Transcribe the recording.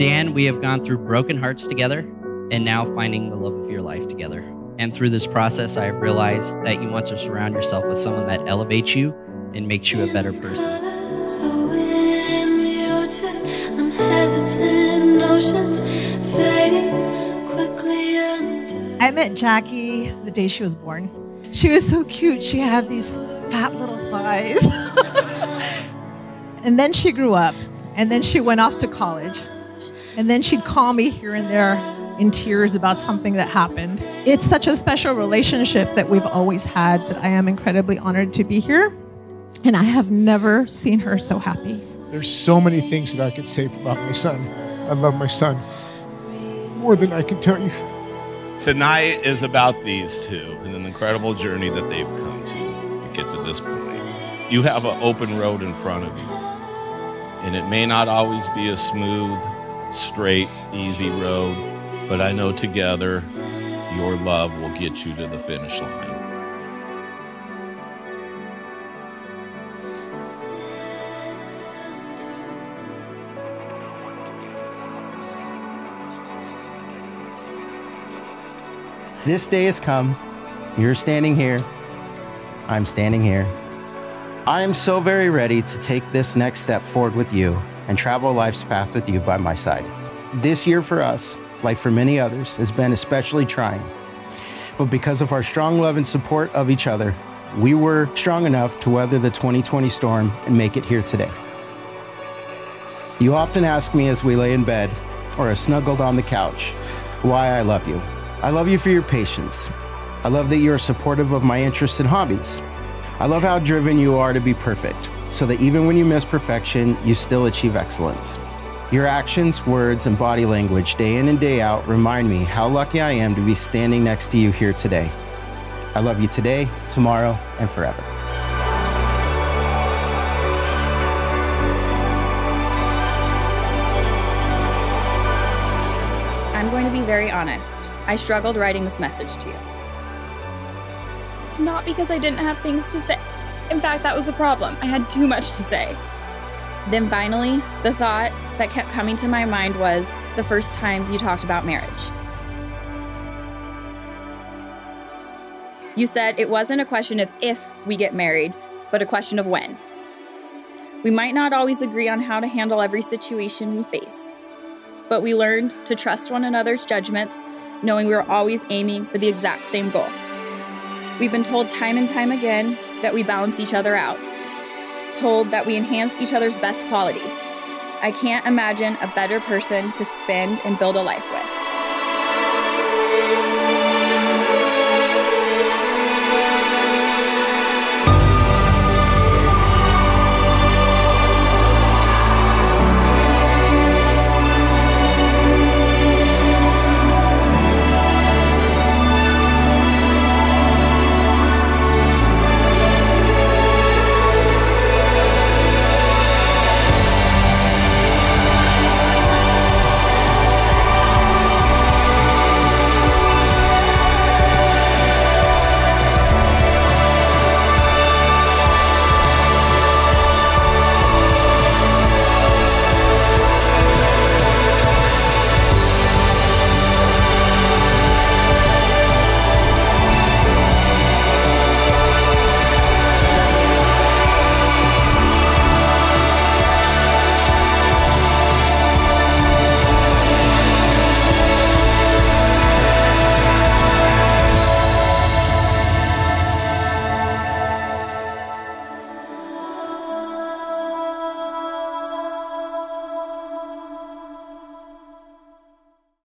Again, we have gone through broken hearts together and now finding the love of your life together. And through this process, I have realized that you want to surround yourself with someone that elevates you and makes you a better person. I met Jackie the day she was born. She was so cute. She had these fat little thighs. and then she grew up, and then she went off to college. And then she'd call me here and there in tears about something that happened. It's such a special relationship that we've always had that I am incredibly honored to be here. And I have never seen her so happy. There's so many things that I could say about my son. I love my son more than I can tell you. Tonight is about these two and an incredible journey that they've come to to get to this point. You have an open road in front of you, and it may not always be a smooth, straight, easy road but I know together your love will get you to the finish line. This day has come. You're standing here. I'm standing here. I am so very ready to take this next step forward with you and travel life's path with you by my side. This year for us like for many others, has been especially trying. But because of our strong love and support of each other, we were strong enough to weather the 2020 storm and make it here today. You often ask me as we lay in bed or are snuggled on the couch why I love you. I love you for your patience. I love that you are supportive of my interests and hobbies. I love how driven you are to be perfect, so that even when you miss perfection, you still achieve excellence. Your actions, words, and body language day in and day out remind me how lucky I am to be standing next to you here today. I love you today, tomorrow, and forever. I'm going to be very honest. I struggled writing this message to you. Not because I didn't have things to say. In fact, that was the problem. I had too much to say. Then finally, the thought that kept coming to my mind was the first time you talked about marriage. You said it wasn't a question of if we get married, but a question of when. We might not always agree on how to handle every situation we face, but we learned to trust one another's judgments, knowing we were always aiming for the exact same goal. We've been told time and time again that we balance each other out told that we enhance each other's best qualities. I can't imagine a better person to spend and build a life with.